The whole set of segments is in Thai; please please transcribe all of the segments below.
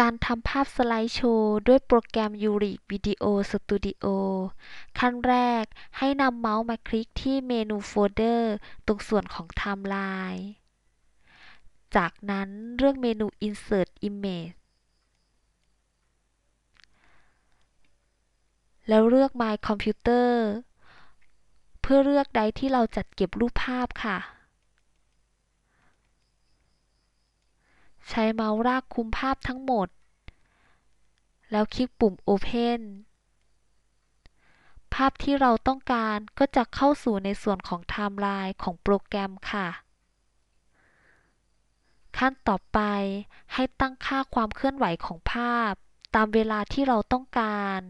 การทำภาพสไลด์โชว์ด้วยโปรแกรม Ulead Video Studio ขั้นแรก ให้นำเมาส์มาคลิกที่เมนูโฟลเดอร์ตรงส่วนของไทม์ไลน์ จากนั้นเลือกเมนู Insert Image แล้วเลือก My Computer เพื่อเลือกไดรฟ์ที่เราจัดเก็บรูปภาพค่ะ ใช้เมาส์ลากคุมภาพทั้งหมด แล้วคลิกปุ่ม Open ภาพที่เราต้องการก็จะเข้าสู่ในส่วนของไทม์ไลน์ของโปรแกรมค่ะ ขั้นต่อไปให้ตั้งค่าความเคลื่อนไหวของภาพ ตามเวลาที่เราต้องการ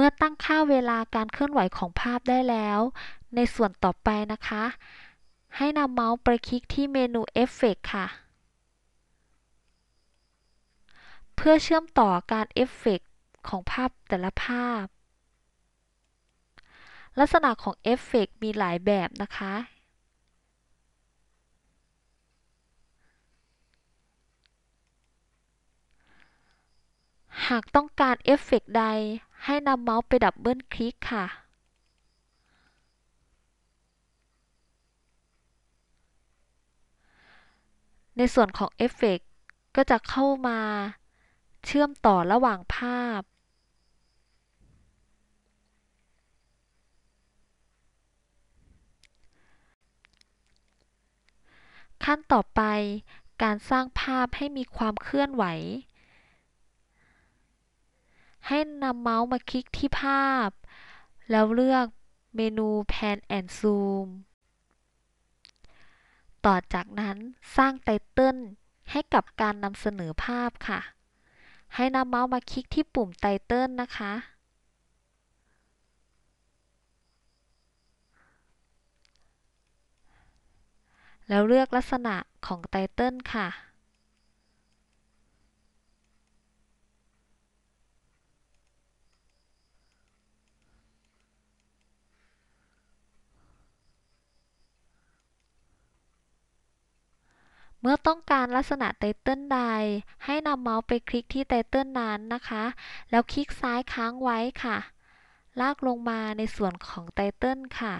เมื่อตั้งค่าเวลาการเคลื่อนไหวของภาพได้แล้ว ในส่วนต่อไปนะคะ ให้นำเมาส์ไปคลิกที่เมนู Effect ค่ะ เพื่อเชื่อมต่อการเอฟเฟกของภาพแต่ละภาพ ลักษณะของเอฟเฟกมีหลายแบบนะคะหากต้องการเอฟเฟกใด ให้นำเมาส์ไป double click ค่ะ ในส่วนของเอฟเฟกต์ก็จะเข้ามาเชื่อมต่อระหว่างภาพ ขั้นต่อไปการสร้างภาพให้มีความเคลื่อนไหว ให้นำเมาส์มาคลิกที่ภาพ แล้วเลือกเมนู Pan and Zoom ต่อจากนั้นสร้างไตเติลให้กับการนำเสนอภาพค่ะ ให้นำเมาส์มาคลิกที่ปุ่มไตเติลนะคะ แล้วเลือกลักษณะของไตเติลค่ะ เมื่อต้องการลักษณะไตเติลใด ให้นำเมาส์ไปคลิกที่ไตเติลนั้นนะคะ แล้วคลิกซ้ายค้างไว้ค่ะ ลากลงมาในส่วนของไตเติลค่ะ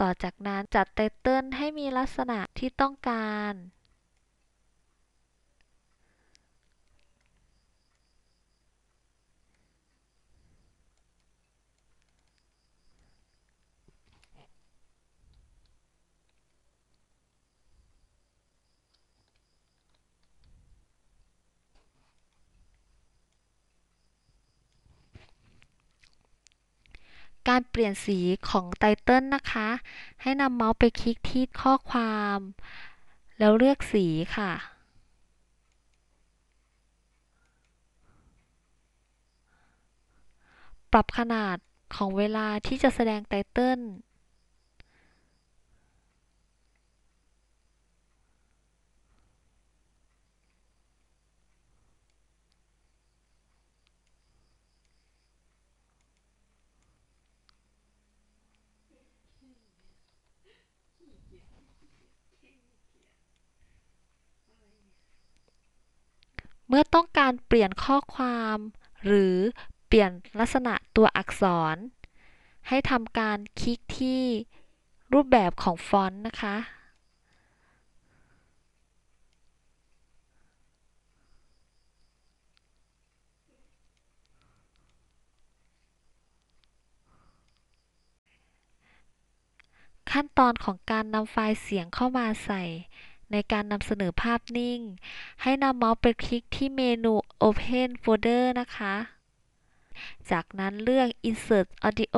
ต่อจากนั้นจัดไตเติลให้มีลักษณะที่ต้องการ การเปลี่ยนสีของไตเติลนะคะ ให้นำเมาส์ไปคลิกที่ข้อความ แล้วเลือกสีค่ะ ปรับขนาดของเวลาที่จะแสดงไตเติล เมื่อต้องการเปลี่ยนข้อความ หรือเปลี่ยนลักษณะตัวอักษร ให้ทำการคลิกที่รูปแบบของฟอนต์นะคะ ขั้นตอนของการนำไฟล์เสียงเข้ามาใส่ ในการนำเสนอภาพนิ่ง ให้นำเมาส์ไปคลิกที่เมนู Open Folder นะคะ จากนั้นเลือก Insert Audio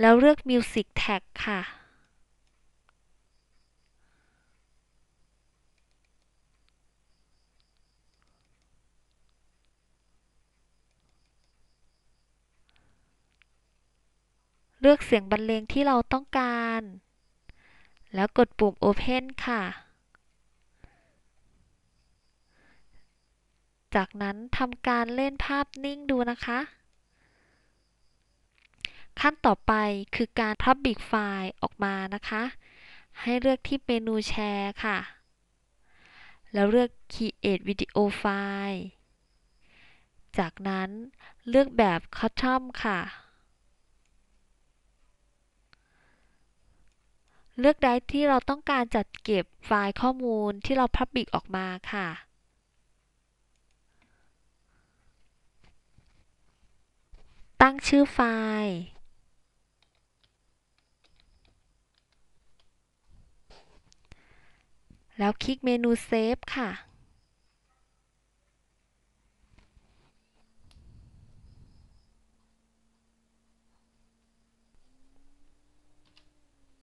แล้วเลือก Music Tag ค่ะ เลือกเสียงบรรเลงที่เราต้องการ แล้วกดปุ่ม Open ค่ะ จากนั้นทำการเล่นภาพนิ่งดูนะคะ ขั้นต่อไปคือการ Public ไฟล์ออกมานะคะ ให้เลือกที่เมนูแชร์ค่ะ แล้วเลือก Create Video File จากนั้นเลือกแบบ Custom ค่ะ เลือก drive ที่เราต้องการจัดเก็บไฟล์ข้อมูลที่เรา publish ออกมาค่ะ ตั้งชื่อไฟล์ แล้วคลิกเมนู save ค่ะ